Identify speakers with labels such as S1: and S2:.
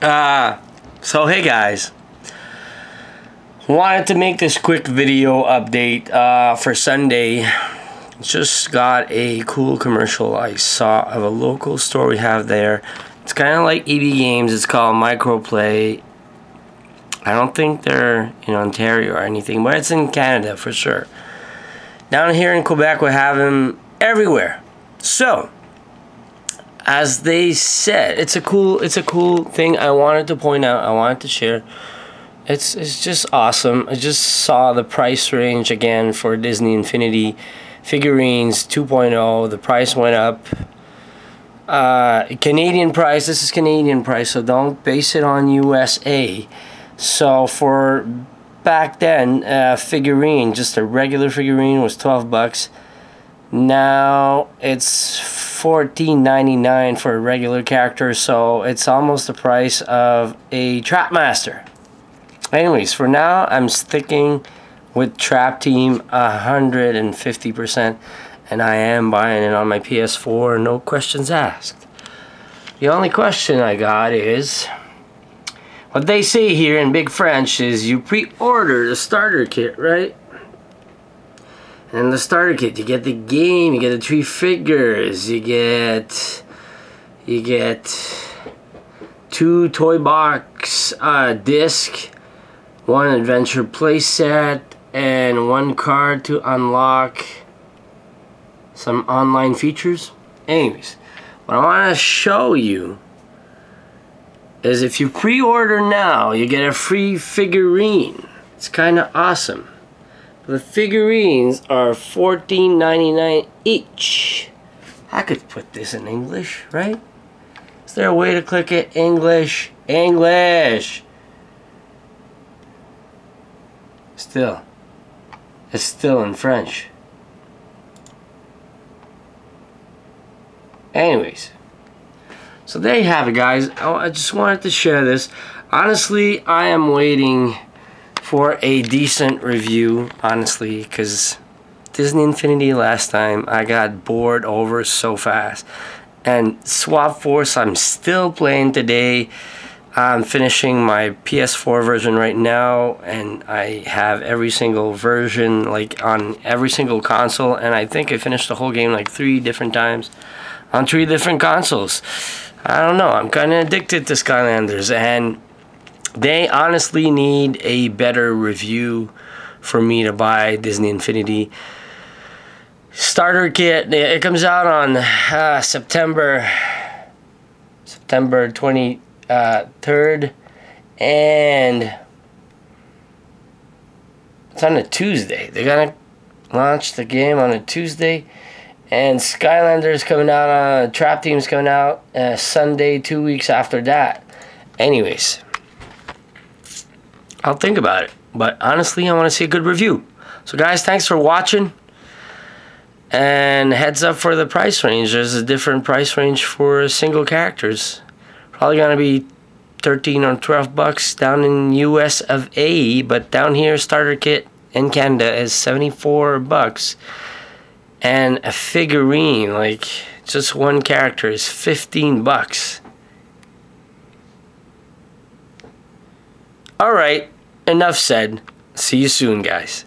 S1: Uh, so hey guys. Wanted to make this quick video update uh, for Sunday. Just got a cool commercial I saw of a local store we have there. It's kind of like EB Games. It's called Microplay. I don't think they're in Ontario or anything, but it's in Canada for sure. Down here in Quebec, we have them everywhere. So, as they said, it's a cool, it's a cool thing. I wanted to point out. I wanted to share. It's it's just awesome. I just saw the price range again for Disney Infinity figurines 2.0. The price went up. Uh, Canadian price. This is Canadian price, so don't base it on USA. So for back then, uh, figurine, just a regular figurine was 12 bucks. Now it's 14.99 for a regular character, so it's almost the price of a Trap Master. Anyways, for now, I'm sticking with Trap Team 150%, and I am buying it on my PS4, no questions asked. The only question I got is what they say here in Big French is you pre-order the starter kit, right? And the starter kit, you get the game, you get the three figures, you get you get two toy box uh, disc, one adventure playset, and one card to unlock some online features. Anyways, what I want to show you is if you pre-order now, you get a free figurine. It's kind of awesome. The figurines are $14.99 each. I could put this in English, right? Is there a way to click it? English, English. Still, it's still in French. Anyways, so there you have it, guys. Oh, I just wanted to share this. Honestly, I am waiting for a decent review, honestly, because Disney Infinity last time I got bored over so fast. And Swap Force, I'm still playing today. I'm finishing my PS4 version right now, and I have every single version, like on every single console. And I think I finished the whole game like three different times on three different consoles. I don't know. I'm kind of addicted to Skylanders, and they honestly need a better review for me to buy Disney Infinity. Starter kit. It comes out on uh, September September 23rd, uh, and it's on a Tuesday. They're gonna launch the game on a Tuesday and Skylanders coming out on uh, Trap Team's coming out uh, Sunday, two weeks after that. Anyways, I'll think about it. But honestly, I want to see a good review. So, guys, thanks for watching. And heads up for the price range. There's a different price range for single characters. Probably gonna be 13 or 12 bucks down in US of A, but down here starter kit in Canada is 74 bucks and a figurine like just one character is 15 bucks all right enough said. See you soon guys